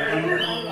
Amen.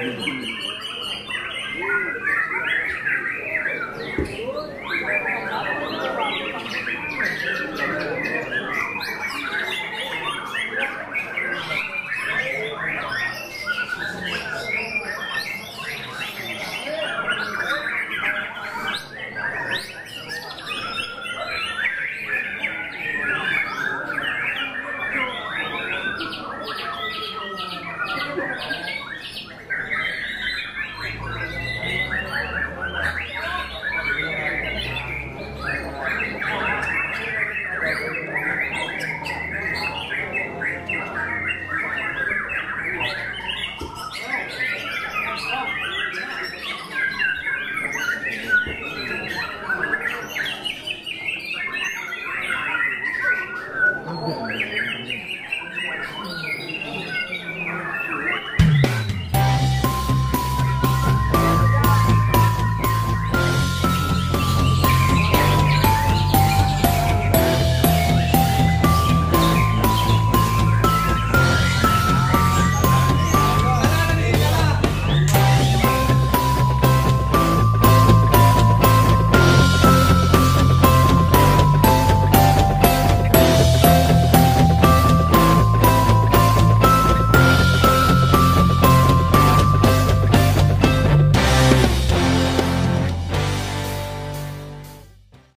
Thank you.